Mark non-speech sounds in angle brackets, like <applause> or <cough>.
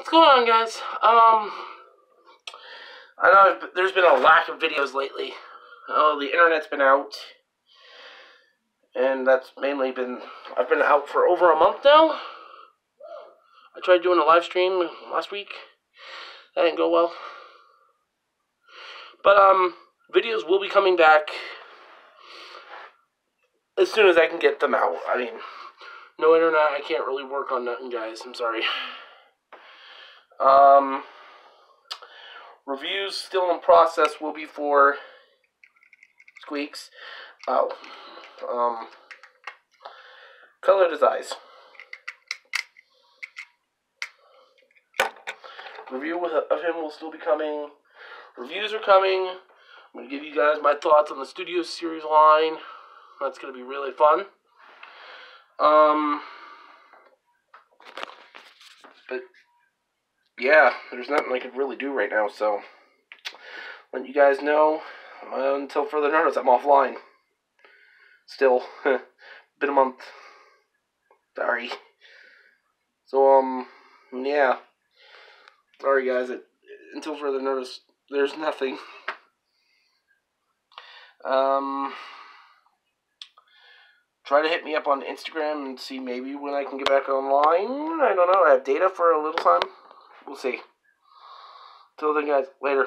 What's going on, guys? Um, I know there's been a lack of videos lately. Oh, the internet's been out, and that's mainly been I've been out for over a month now. I tried doing a live stream last week. That didn't go well. But um, videos will be coming back as soon as I can get them out. I mean, no internet, I can't really work on nothing, guys. I'm sorry. Um, reviews still in process will be for Squeaks. Oh, um, Colored His Eyes. Review of him will still be coming. Reviews are coming. I'm going to give you guys my thoughts on the Studio Series line. That's going to be really fun. Um, but yeah, there's nothing I could really do right now, so let you guys know. Uh, until further notice, I'm offline. Still, <laughs> been a month. Sorry. So um, yeah. Sorry guys. It, until further notice, there's nothing. Um. Try to hit me up on Instagram and see maybe when I can get back online. I don't know. I have data for a little time. We'll see. Till then, guys. Later.